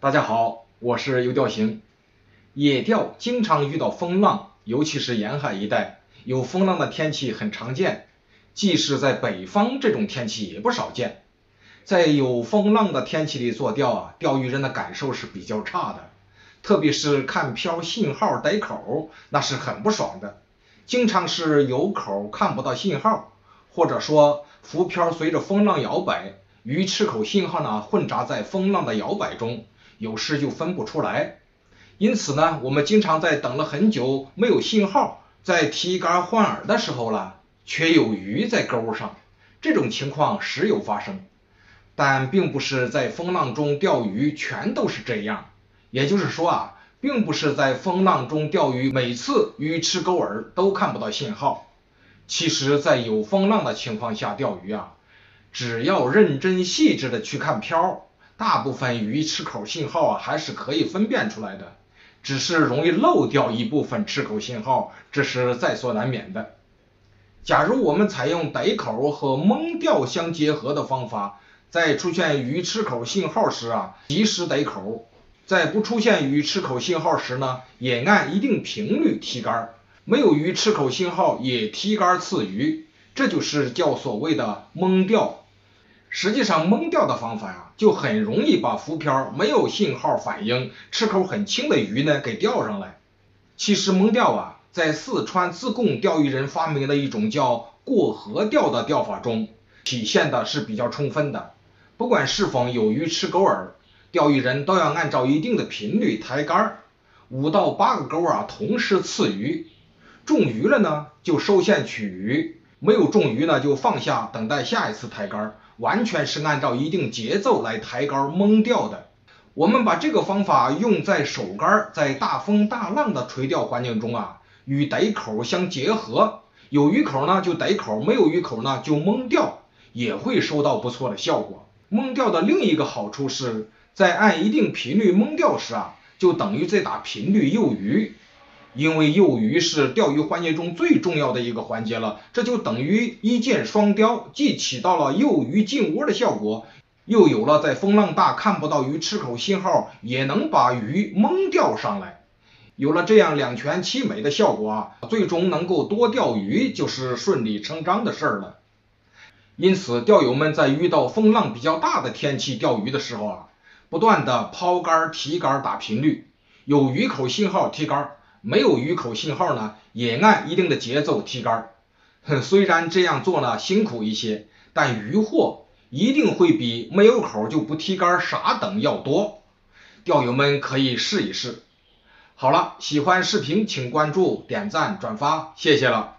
大家好，我是游钓行。野钓经常遇到风浪，尤其是沿海一带有风浪的天气很常见，即使在北方，这种天气也不少见。在有风浪的天气里做钓啊，钓鱼人的感受是比较差的，特别是看漂信号逮口，那是很不爽的。经常是有口看不到信号，或者说浮漂随着风浪摇摆，鱼吃口信号呢混杂在风浪的摇摆中。有时就分不出来，因此呢，我们经常在等了很久没有信号，在提竿换饵的时候了，却有鱼在钩上，这种情况时有发生。但并不是在风浪中钓鱼全都是这样，也就是说啊，并不是在风浪中钓鱼每次鱼吃钩饵都看不到信号。其实，在有风浪的情况下钓鱼啊，只要认真细致的去看漂。大部分鱼吃口信号啊，还是可以分辨出来的，只是容易漏掉一部分吃口信号，这是在所难免的。假如我们采用逮口和蒙钓相结合的方法，在出现鱼吃口信号时啊，及时逮口；在不出现鱼吃口信号时呢，也按一定频率提竿，没有鱼吃口信号也提竿刺鱼，这就是叫所谓的蒙钓。实际上蒙钓的方法呀，就很容易把浮漂没有信号反应、吃口很轻的鱼呢给钓上来。其实蒙钓啊，在四川自贡钓鱼人发明的一种叫过河钓的钓法中，体现的是比较充分的。不管是否有鱼吃钩饵，钓鱼人都要按照一定的频率抬竿，五到八个钩啊同时刺鱼，中鱼了呢就收线取鱼，没有中鱼呢就放下等待下一次抬竿。完全是按照一定节奏来抬竿蒙钓的。我们把这个方法用在手竿，在大风大浪的垂钓环境中啊，与逮口相结合，有鱼口呢就逮口，没有鱼口呢就蒙钓，也会收到不错的效果。蒙钓的另一个好处是在按一定频率蒙钓时啊，就等于在打频率诱鱼。因为诱鱼是钓鱼环节中最重要的一个环节了，这就等于一箭双雕，既起到了诱鱼进窝的效果，又有了在风浪大看不到鱼吃口信号也能把鱼蒙钓上来。有了这样两全其美的效果啊，最终能够多钓鱼就是顺理成章的事儿了。因此，钓友们在遇到风浪比较大的天气钓鱼的时候啊，不断的抛竿提竿打频率，有鱼口信号提竿。没有鱼口信号呢，也按一定的节奏提竿。虽然这样做呢辛苦一些，但鱼获一定会比没有口就不提杆傻等要多。钓友们可以试一试。好了，喜欢视频请关注、点赞、转发，谢谢了。